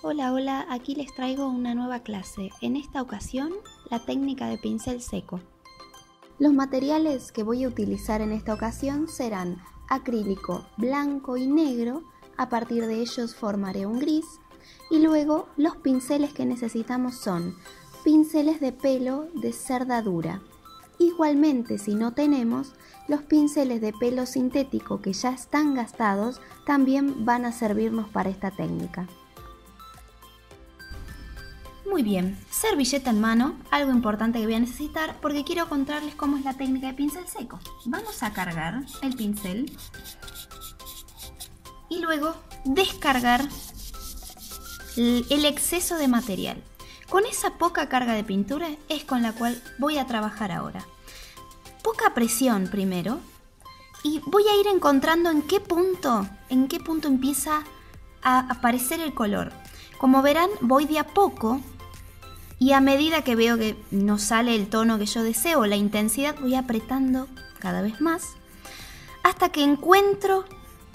Hola, hola, aquí les traigo una nueva clase, en esta ocasión la técnica de pincel seco. Los materiales que voy a utilizar en esta ocasión serán acrílico blanco y negro, a partir de ellos formaré un gris y luego los pinceles que necesitamos son pinceles de pelo de cerda dura. Igualmente, si no tenemos, los pinceles de pelo sintético que ya están gastados también van a servirnos para esta técnica. Muy bien, servilleta en mano, algo importante que voy a necesitar porque quiero contarles cómo es la técnica de pincel seco. Vamos a cargar el pincel y luego descargar el exceso de material. Con esa poca carga de pintura es con la cual voy a trabajar ahora. Poca presión primero y voy a ir encontrando en qué punto, en qué punto empieza a aparecer el color. Como verán, voy de a poco y a medida que veo que no sale el tono que yo deseo, la intensidad, voy apretando cada vez más hasta que encuentro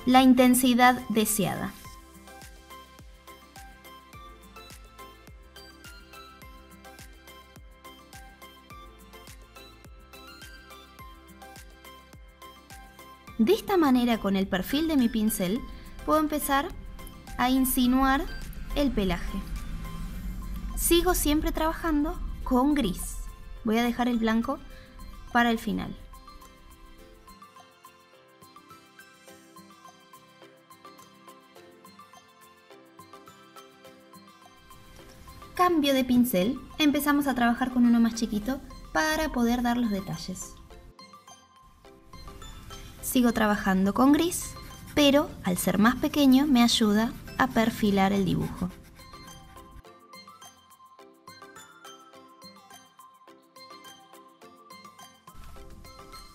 la intensidad deseada. De esta manera, con el perfil de mi pincel, puedo empezar a insinuar el pelaje. Sigo siempre trabajando con gris. Voy a dejar el blanco para el final. Cambio de pincel, empezamos a trabajar con uno más chiquito para poder dar los detalles. Sigo trabajando con gris, pero al ser más pequeño me ayuda a perfilar el dibujo.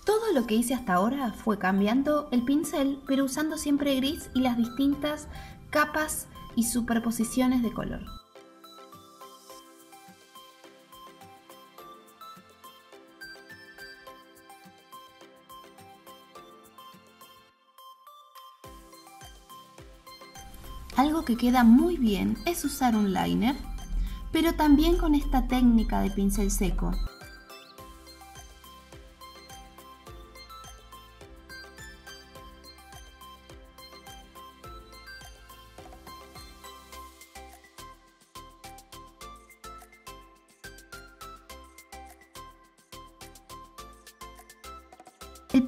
Todo lo que hice hasta ahora fue cambiando el pincel, pero usando siempre gris y las distintas capas y superposiciones de color. Algo que queda muy bien es usar un liner, pero también con esta técnica de pincel seco.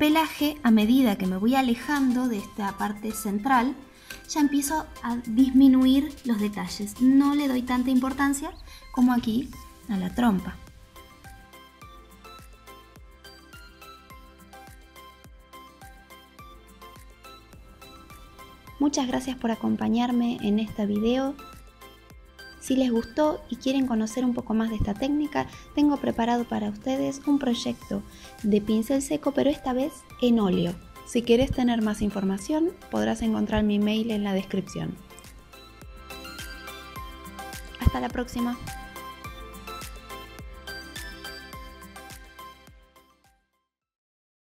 Pelaje, a medida que me voy alejando de esta parte central, ya empiezo a disminuir los detalles. No le doy tanta importancia como aquí a la trompa. Muchas gracias por acompañarme en este video. Si les gustó y quieren conocer un poco más de esta técnica, tengo preparado para ustedes un proyecto de pincel seco, pero esta vez en óleo. Si quieres tener más información, podrás encontrar mi mail en la descripción. Hasta la próxima.